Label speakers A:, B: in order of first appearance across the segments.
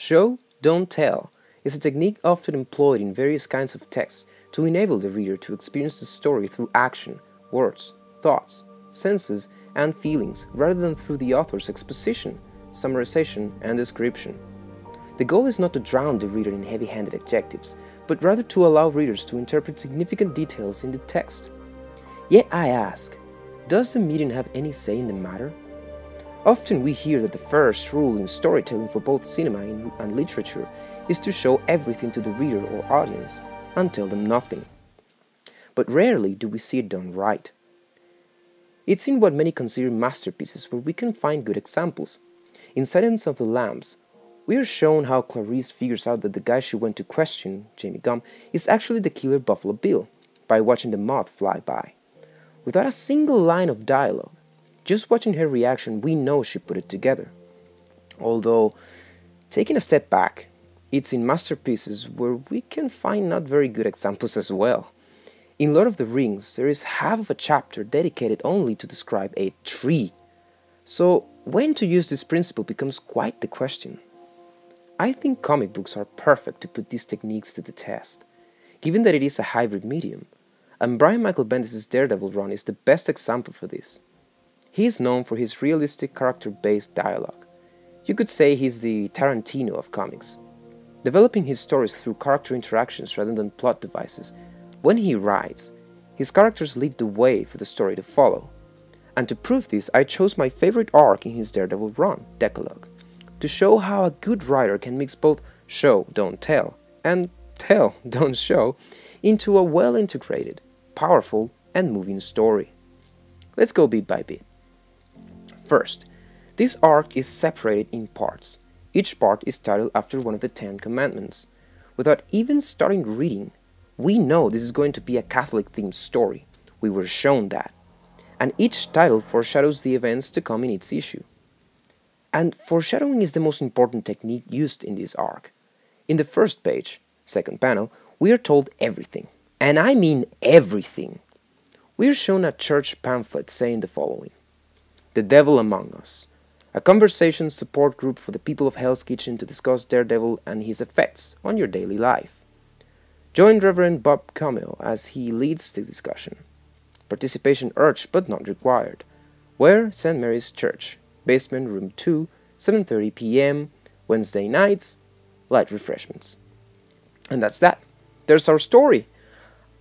A: Show, don't tell is a technique often employed in various kinds of texts to enable the reader to experience the story through action, words, thoughts, senses, and feelings rather than through the author's exposition, summarization, and description. The goal is not to drown the reader in heavy handed adjectives, but rather to allow readers to interpret significant details in the text. Yet I ask, does the medium have any say in the matter? Often we hear that the first rule in storytelling for both cinema and literature is to show everything to the reader or audience and tell them nothing. But rarely do we see it done right. It's in what many consider masterpieces where we can find good examples. In Silence of the Lambs, we are shown how Clarice figures out that the guy she went to question, Jamie Gumb, is actually the killer Buffalo Bill by watching the moth fly by. Without a single line of dialogue, just watching her reaction, we know she put it together. Although, taking a step back, it's in masterpieces where we can find not very good examples as well. In Lord of the Rings, there is half of a chapter dedicated only to describe a tree. So, when to use this principle becomes quite the question. I think comic books are perfect to put these techniques to the test, given that it is a hybrid medium, and Brian Michael Bendis' Daredevil run is the best example for this. He is known for his realistic character based dialogue. You could say he's the Tarantino of comics, developing his stories through character interactions rather than plot devices. When he writes, his characters lead the way for the story to follow. And to prove this, I chose my favorite arc in his Daredevil run, Decalogue to show how a good writer can mix both show, don't tell, and tell, don't show into a well integrated, powerful, and moving story. Let's go bit by bit. First, this arc is separated in parts. Each part is titled after one of the Ten Commandments. Without even starting reading, we know this is going to be a Catholic themed story. We were shown that. And each title foreshadows the events to come in its issue. And foreshadowing is the most important technique used in this arc. In the first page, second panel, we are told everything. And I mean everything. We are shown a church pamphlet saying the following The Devil Among Us, a conversation support group for the people of Hell's Kitchen to discuss Daredevil and his effects on your daily life. Join Reverend Bob Cameo as he leads the discussion. Participation urged but not required. Where St. Mary's Church, basement room 2, 7.30 p.m., Wednesday nights, light refreshments. And that's that. There's our story.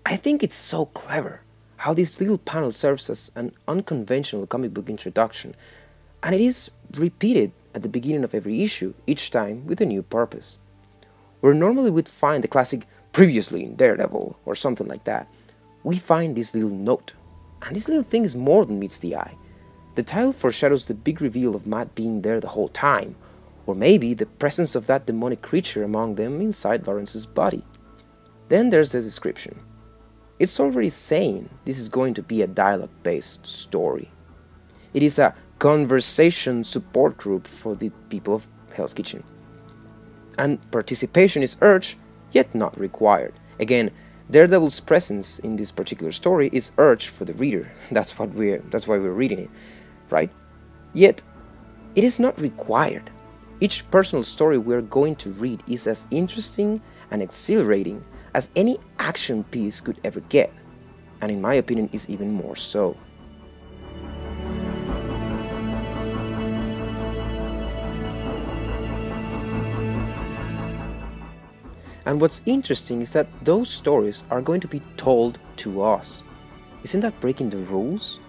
A: I think it's so clever how this little panel serves as an unconventional comic book introduction, and it is repeated at the beginning of every issue, each time with a new purpose. Where normally we'd find the classic previously in Daredevil or something like that, we find this little note. And this little thing is more than meets the eye. The title foreshadows the big reveal of Matt being there the whole time, or maybe the presence of that demonic creature among them inside Lawrence's body. Then there's the description. It's already saying this is going to be a dialogue based story. It is a conversation support group for the people of Hell's Kitchen. And participation is urged, yet not required. Again, Daredevil's presence in this particular story is urged for the reader. That's what we're that's why we're reading it right? Yet, it is not required. Each personal story we're going to read is as interesting and exhilarating as any action piece could ever get, and in my opinion is even more so. And what's interesting is that those stories are going to be told to us. Isn't that breaking the rules?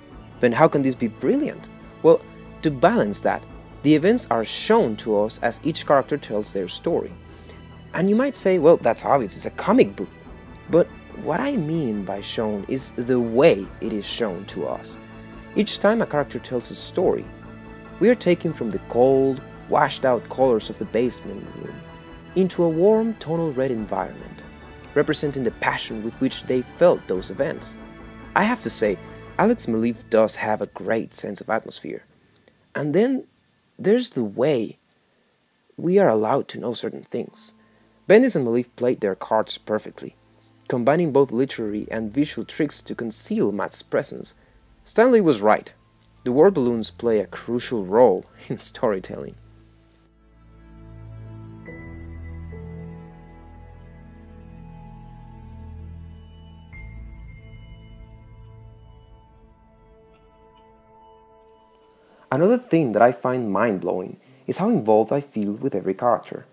A: then how can this be brilliant? Well, to balance that, the events are shown to us as each character tells their story. And you might say, well, that's obvious, it's a comic book. But what I mean by shown is the way it is shown to us. Each time a character tells a story, we are taken from the cold, washed out colors of the basement room into a warm tonal red environment, representing the passion with which they felt those events. I have to say, Alex Maleev does have a great sense of atmosphere. And then there's the way we are allowed to know certain things. Bendis and Maleev played their cards perfectly, combining both literary and visual tricks to conceal Matt's presence. Stan Lee was right. The word balloons play a crucial role in storytelling. Another thing that I find mind blowing is how involved I feel with every character.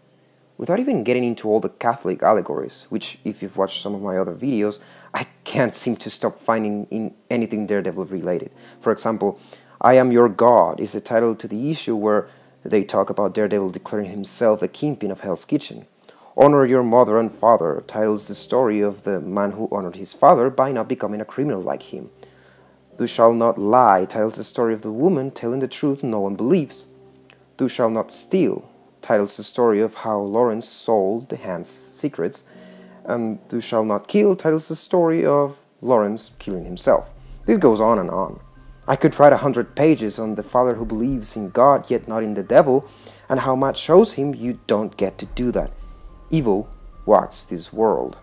A: Without even getting into all the Catholic allegories, which if you've watched some of my other videos, I can't seem to stop finding in anything Daredevil related. For example, I Am Your God is the title to the issue where they talk about Daredevil declaring himself the kingpin of Hell's Kitchen. Honor Your Mother and Father tells the story of the man who honored his father by not becoming a criminal like him. Thou shalt not lie tells the story of the woman telling the truth no one believes. Thou shalt not steal tells the story of how Lawrence sold the hand's secrets. And Thou shalt not kill tells the story of Lawrence killing himself. This goes on and on. I could write a hundred pages on the father who believes in God yet not in the devil, and how much shows him you don't get to do that. Evil walks this world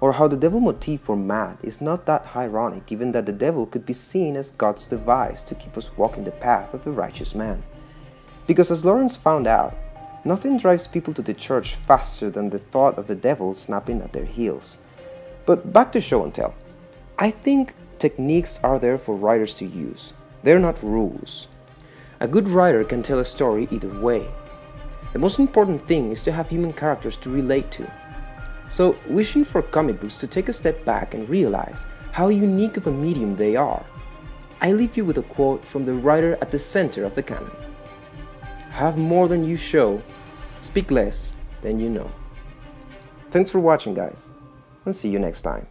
A: or how the devil motif for Matt is not that ironic given that the devil could be seen as God's device to keep us walking the path of the righteous man. Because as Lawrence found out, nothing drives people to the church faster than the thought of the devil snapping at their heels. But back to show and tell. I think techniques are there for writers to use. They're not rules. A good writer can tell a story either way. The most important thing is to have human characters to relate to. So, wishing for comic books to take a step back and realize how unique of a medium they are, I leave you with a quote from the writer at the center of the canon. Have more than you show, speak less than you know. Thanks for watching guys, and see you next time.